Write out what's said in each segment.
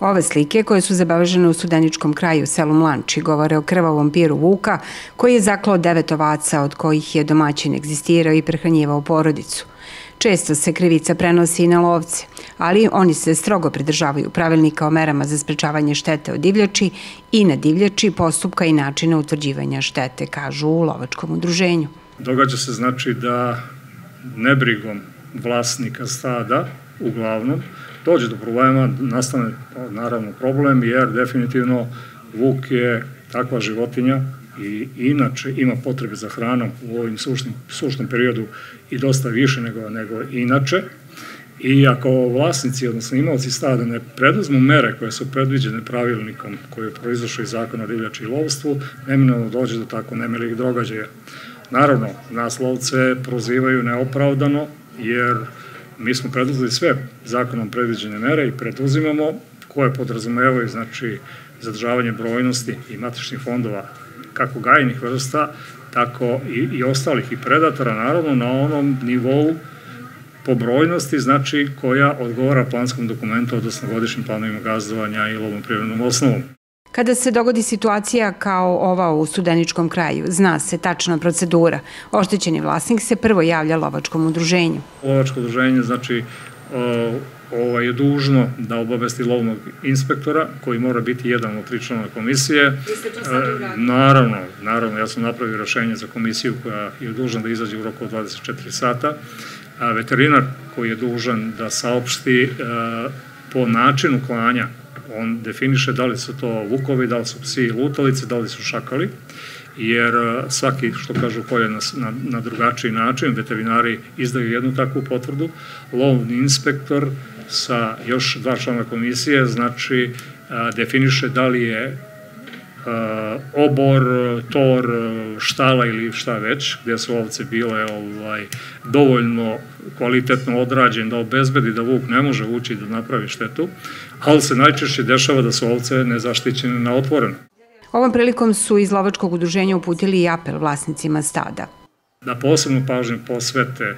Ove slike koje su zabeležene u studeničkom kraju selu Mlanči govore o krvavom piru Vuka koji je zaklao devet ovaca od kojih je domaćin egzistirao i prehranjivao porodicu. Često se krivica prenosi i na lovce, ali oni se strogo pridržavaju pravilnika o merama za sprečavanje štete od divljači i na divljači postupka i načina utvrđivanja štete, kažu u lovačkom udruženju. Događa se znači da nebrigom vlasnika stada, uglavnom, dođe do problema, nastane naravno problem, jer definitivno vuk je takva životinja i inače ima potrebe za hranom u ovim sušnim, sušnom periodu i dosta više nego, nego inače. I ako vlasnici, odnosno imalci stada ne preduzmu mere koje su predviđene pravilnikom koji je proizašao iz zakona o divljači i lovstvu, neminovno dođe do tako nemilih događaja. Naravno, nas lovce prozivaju neopravdano, jer Mi smo preduzeli sve zakonom predviđene mere i preduzimamo koje podrazumevaju znači zadržavanje brojnosti i matičnih fondova kako gajnih vrsta, tako i, i ostalih i predatora, naravno na onom nivou po brojnosti, znači koja odgovara planskom dokumentu, odnosno godišnjim planovima gazdovanja i lovom prirodnom osnovom. Kada se dogodi situacija kao ova u studeničkom kraju, zna se tačna procedura. Oštećeni vlasnik se prvo javlja lovačkom udruženju. Lovačko udruženje, znači, ovo je dužno da obavesti lovnog inspektora, koji mora biti jedan od tri člana komisije. E? Naravno, naravno, ja sam napravio rešenje za komisiju koja je dužna da izađe u roku od 24 sata. A veterinar koji je dužan da saopšti e, po načinu klanja on definiše da li su to vukovi, da li su psi lutalice, da li su šakali, jer e, svaki, što kažu, kolje na, na, na drugačiji način, veterinari izdaju jednu takvu potvrdu, lovni inspektor sa još dva člana komisije, znači e, definiše da li je obor, tor, štala ili šta već, gde su ovce bile ovaj, dovoljno kvalitetno odrađen da obezbedi da vuk ne može ući da napravi štetu, ali se najčešće dešava da su ovce nezaštićene na otvoreno. Ovom prilikom su iz Lovačkog udruženja uputili i apel vlasnicima stada. Da posebno pažnju posvete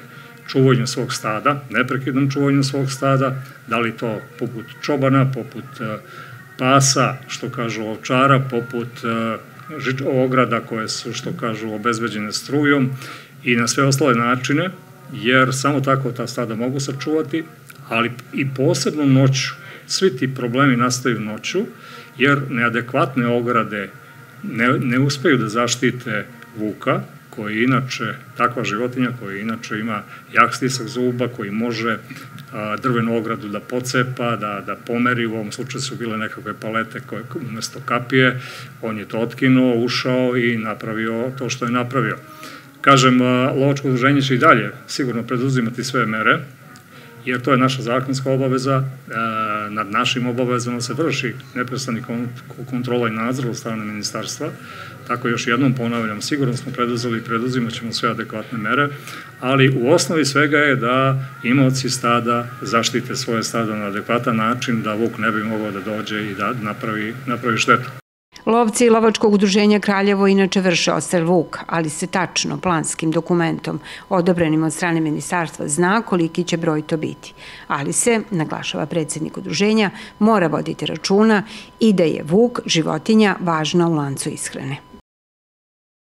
čuvanju svog stada, neprekidnom čuvanju svog stada, da li to poput čobana, poput uh, pasa, što kažu ovčara, poput e, ograda koje su, što kažu, obezbeđene strujom i na sve ostale načine, jer samo tako ta stada mogu sačuvati, ali i posebno noću. Svi ti problemi nastaju noću, jer neadekvatne ograde ne, ne uspeju da zaštite vuka, koji inače, takva životinja koja inače ima jak stisak zuba, koji može drvenu ogradu da pocepa, da, da pomeri, u ovom slučaju su bile nekakve palete koje umesto kapije, on je to otkinuo, ušao i napravio to što je napravio. Kažem, lovačko udruženje će i dalje sigurno preduzimati sve mere, jer to je naša zakonska obaveza, nad našim obavezama se vrši neprestani kontrola i nadzor od strane ministarstva, tako još jednom ponavljam, sigurno smo preduzeli i preduzimat ćemo sve adekvatne mere, ali u osnovi svega je da imaoci stada zaštite svoje stada na adekvatan način, da vuk ne bi mogao da dođe i da napravi, napravi štetu. Lovci i Lovačkog udruženja Kraljevo inače vrše ostrel Vuk, ali se tačno planskim dokumentom odobrenim od strane ministarstva zna koliki će broj to biti. Ali se, naglašava predsednik udruženja, mora voditi računa i da je Vuk životinja važna u lancu ishrane.